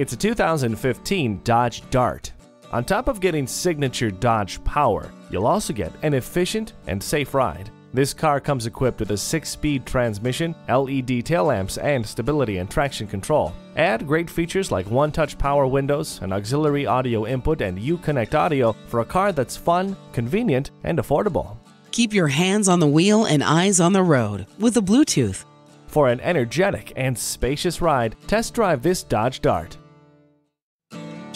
It's a 2015 Dodge Dart. On top of getting signature Dodge power, you'll also get an efficient and safe ride. This car comes equipped with a 6-speed transmission, LED tail lamps, and stability and traction control. Add great features like one-touch power windows, an auxiliary audio input, and Uconnect audio for a car that's fun, convenient, and affordable. Keep your hands on the wheel and eyes on the road with the Bluetooth. For an energetic and spacious ride, test drive this Dodge Dart.